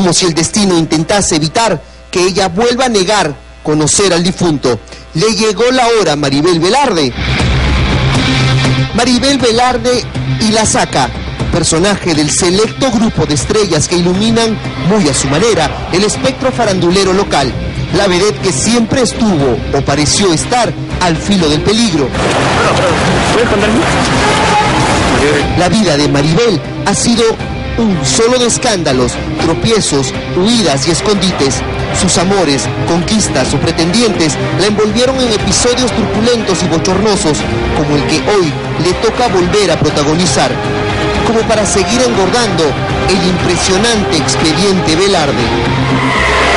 como si el destino intentase evitar que ella vuelva a negar conocer al difunto. Le llegó la hora a Maribel Velarde. Maribel Velarde y la saca, personaje del selecto grupo de estrellas que iluminan, muy a su manera, el espectro farandulero local. La vedette que siempre estuvo o pareció estar al filo del peligro. La vida de Maribel ha sido un solo de escándalos, tropiezos, huidas y escondites. Sus amores, conquistas o pretendientes la envolvieron en episodios turbulentos y bochornosos, como el que hoy le toca volver a protagonizar, como para seguir engordando el impresionante expediente Velarde.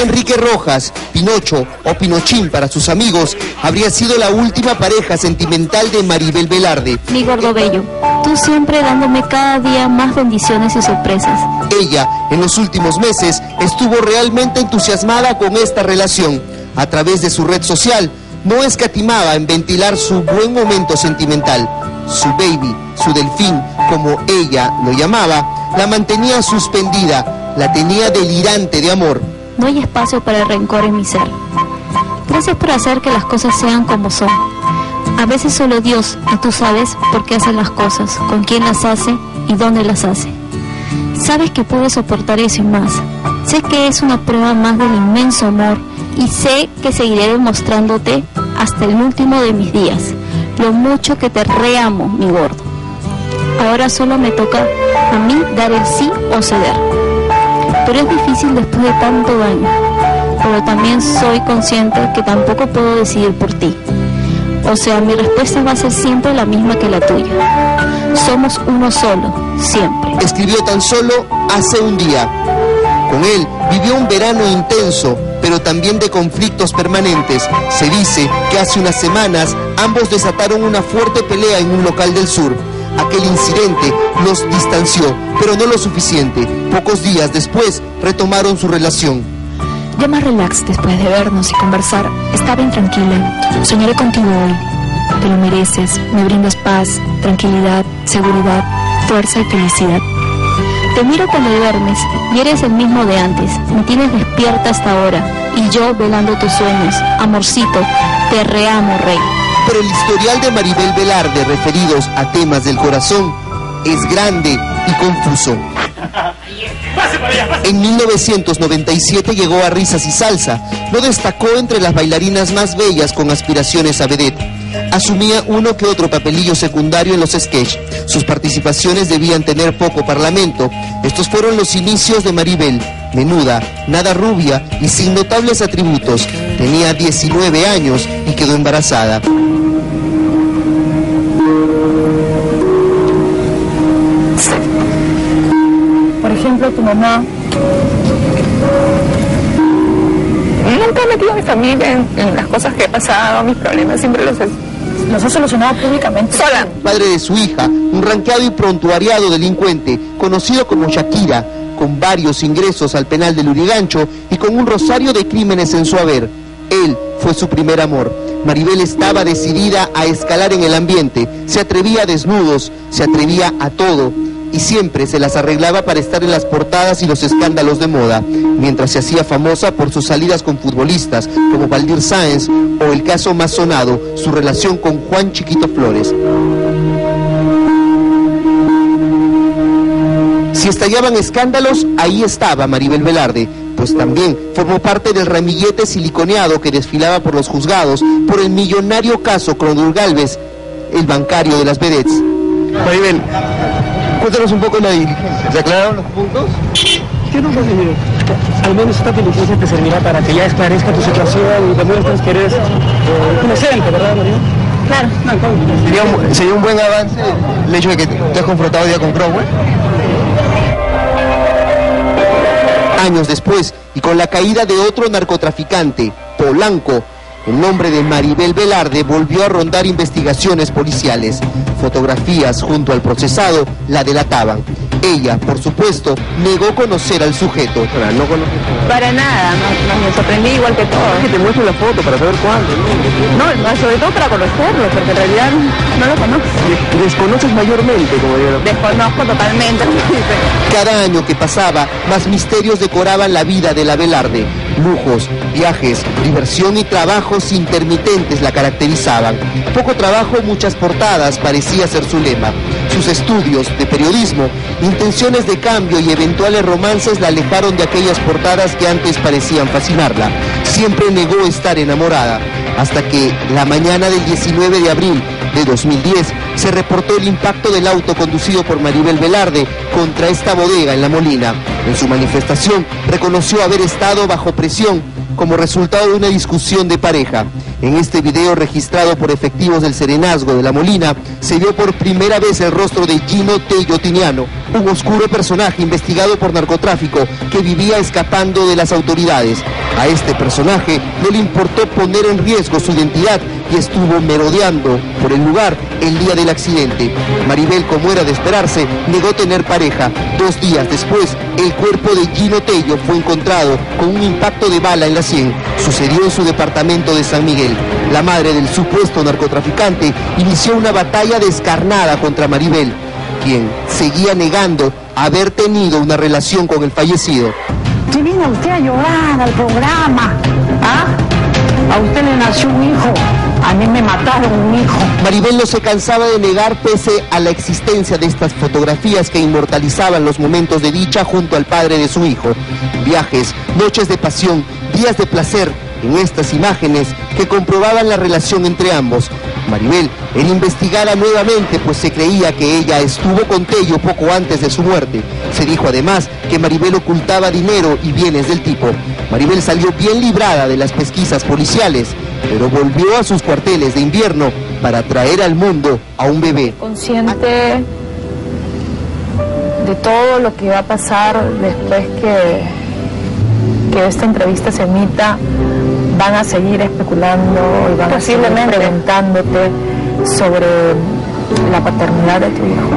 Enrique Rojas, Pinocho o Pinochín para sus amigos, habría sido la última pareja sentimental de Maribel Velarde. Mi gordo bello, tú siempre dándome cada día más bendiciones y sorpresas. Ella, en los últimos meses, estuvo realmente entusiasmada con esta relación. A través de su red social, no escatimaba en ventilar su buen momento sentimental. Su baby, su delfín, como ella lo llamaba, la mantenía suspendida, la tenía delirante de amor. No hay espacio para el rencor en mi ser. Gracias por hacer que las cosas sean como son. A veces solo Dios, y tú sabes por qué hacen las cosas, con quién las hace y dónde las hace. Sabes que puedes soportar eso y más. Sé que es una prueba más del inmenso amor y sé que seguiré demostrándote hasta el último de mis días lo mucho que te reamo, mi gordo. Ahora solo me toca a mí dar el sí o ceder. Pero es difícil después de tanto daño. Pero también soy consciente que tampoco puedo decidir por ti. O sea, mi respuesta va a ser siempre la misma que la tuya. Somos uno solo, siempre. Escribió tan solo hace un día. Con él vivió un verano intenso, pero también de conflictos permanentes. Se dice que hace unas semanas ambos desataron una fuerte pelea en un local del sur. Aquel incidente los distanció, pero no lo suficiente. Pocos días después retomaron su relación. Ya más relax después de vernos y conversar. Está bien tranquila. Soñaré contigo hoy. Te lo mereces. Me brindas paz, tranquilidad, seguridad, fuerza y felicidad. Te miro cuando duermes y eres el mismo de antes. Me tienes despierta hasta ahora y yo velando tus sueños. Amorcito, te reamo, rey. Pero el historial de Maribel Velarde referidos a temas del corazón es grande y confuso. En 1997 llegó a Risas y Salsa. Lo destacó entre las bailarinas más bellas con aspiraciones a vedette. Asumía uno que otro papelillo secundario en los sketches. Sus participaciones debían tener poco parlamento. Estos fueron los inicios de Maribel, menuda, nada rubia y sin notables atributos. Tenía 19 años y quedó embarazada. Por ejemplo, tu mamá nunca he metido a mi familia en, en las cosas que he pasado, mis problemas, siempre los he, los he solucionado públicamente. Sola. Padre de su hija, un ranqueado y prontuariado delincuente, conocido como Shakira, con varios ingresos al penal del Urigancho y con un rosario de crímenes en su haber. Él fue su primer amor. Maribel estaba decidida a escalar en el ambiente, se atrevía a desnudos, se atrevía a todo y siempre se las arreglaba para estar en las portadas y los escándalos de moda, mientras se hacía famosa por sus salidas con futbolistas como Valdir Sáenz o el caso más sonado, su relación con Juan Chiquito Flores. Si estallaban escándalos, ahí estaba Maribel Velarde, pues también formó parte del ramillete siliconeado que desfilaba por los juzgados por el millonario caso Crondur Galvez, el bancario de las vedettes. Maribel, cuéntanos un poco la diligencia. ¿Se aclararon los puntos? Yo no mire, al menos esta diligencia te servirá para que ya esclarezca tu situación y demuestres que eres eh, inocente, ¿verdad, María? Claro. Sería un, sería un buen avance el hecho de que te has confrontado ya con Cromwell. Años después, y con la caída de otro narcotraficante, Polanco, el nombre de Maribel Velarde volvió a rondar investigaciones policiales. Fotografías junto al procesado la delataban. Ella, por supuesto, negó conocer al sujeto. no Para nada, no, me sorprendí igual que todo. que te muestro la foto para saber cuándo. ¿no? sobre todo para conocerlo, porque en realidad no lo conozco. ¿Desconoces mayormente, como digo? Desconozco totalmente. Cada año que pasaba, más misterios decoraban la vida de la Velarde. Lujos, viajes, diversión y trabajos intermitentes la caracterizaban. Poco trabajo, muchas portadas parecía ser su lema. Sus estudios de periodismo, intenciones de cambio y eventuales romances la alejaron de aquellas portadas que antes parecían fascinarla. Siempre negó estar enamorada, hasta que la mañana del 19 de abril de 2010 se reportó el impacto del auto conducido por Maribel Velarde contra esta bodega en La Molina. En su manifestación reconoció haber estado bajo presión como resultado de una discusión de pareja. En este video registrado por efectivos del Serenazgo de La Molina, se vio por primera vez el rostro de Gino Tello Tiniano, un oscuro personaje investigado por narcotráfico que vivía escapando de las autoridades. A este personaje no le importó poner en riesgo su identidad y estuvo merodeando por el lugar el día del accidente. Maribel, como era de esperarse, negó tener pareja. Dos días después, el cuerpo de Gino Tello fue encontrado con un impacto de bala en la sien. Sucedió en su departamento de San Miguel. La madre del supuesto narcotraficante inició una batalla descarnada contra Maribel, quien seguía negando haber tenido una relación con el fallecido. ¿Qué viene usted a llorar al programa? ¿Ah? A usted le nació un hijo. A mí me mataron un hijo. Maribel no se cansaba de negar pese a la existencia de estas fotografías que inmortalizaban los momentos de dicha junto al padre de su hijo. Viajes, noches de pasión, días de placer en estas imágenes que comprobaban la relación entre ambos. Maribel en investigara nuevamente, pues se creía que ella estuvo con Tello poco antes de su muerte. Se dijo además que Maribel ocultaba dinero y bienes del tipo. Maribel salió bien librada de las pesquisas policiales, pero volvió a sus cuarteles de invierno para traer al mundo a un bebé. Consciente de todo lo que va a pasar después que, que esta entrevista se emita, van a seguir especulando y van a seguir preguntándote sobre la paternidad de tu hijo.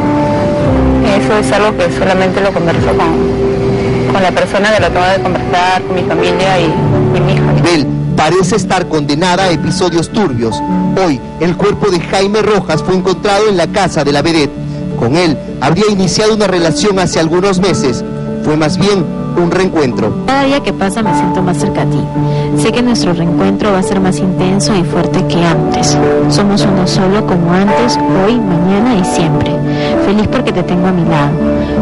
Eso es algo que solamente lo converso con, con la persona que lo tengo de conversar, con mi familia y, mi hija. Bel parece estar condenada a episodios turbios. Hoy, el cuerpo de Jaime Rojas fue encontrado en la casa de la vedette. Con él habría iniciado una relación hace algunos meses. Fue más bien un reencuentro. Cada día que pasa me siento más cerca a ti. Sé que nuestro reencuentro va a ser más intenso y fuerte que antes. Somos uno solo como antes, hoy, mañana y siempre. Feliz porque te tengo a mi lado.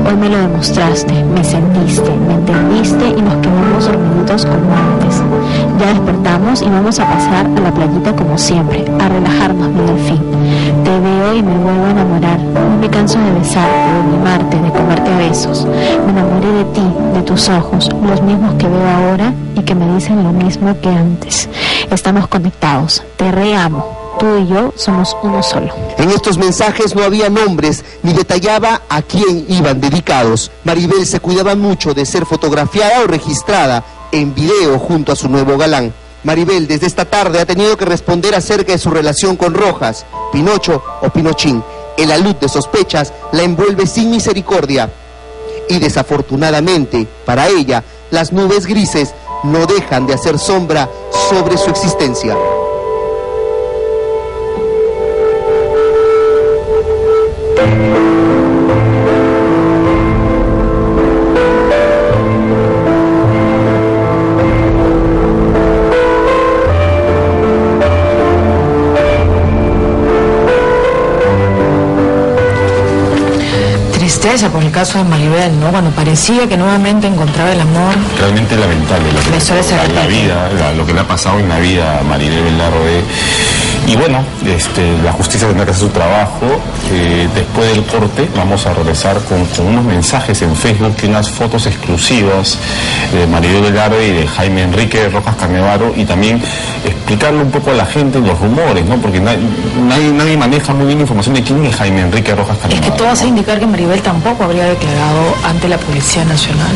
Hoy me lo demostraste, me sentiste, me entendiste y nos quedamos dormiditos como antes. Ya despertamos y vamos a pasar a la playita como siempre, a relajarnos al fin. Te veo y me vuelvo a enamorar. No me canso de besarte, de mimarte, de comerte besos. Me enamoré de ti, de tus ojos, los mismos que veo ahora y que me dicen lo mismo que antes. Estamos conectados, te reamo. Tú y yo somos uno solo. En estos mensajes no había nombres ni detallaba a quién iban dedicados. Maribel se cuidaba mucho de ser fotografiada o registrada en video junto a su nuevo galán. Maribel desde esta tarde ha tenido que responder acerca de su relación con Rojas, Pinocho o Pinochín. El alud de sospechas la envuelve sin misericordia y desafortunadamente para ella las nubes grises no dejan de hacer sombra sobre su existencia. Por el caso de Maribel, ¿no? Cuando parecía que nuevamente encontraba el amor. Realmente lamentable lo que, la, la vida, lo que le ha pasado en la vida a Maribel Velarde y bueno, este, la justicia tendrá que hacer su trabajo. Eh, después del corte vamos a regresar con, unos mensajes en Facebook y unas fotos exclusivas de Maribel Velarde y de Jaime Enrique Rojas Carnevaro y también explicarle un poco a la gente los rumores, ¿no? Porque nadie, nadie, maneja muy bien información de quién es Jaime Enrique Rojas Carnevaro. Es que todo hace indicar que Maribel tampoco habría declarado ante la Policía Nacional.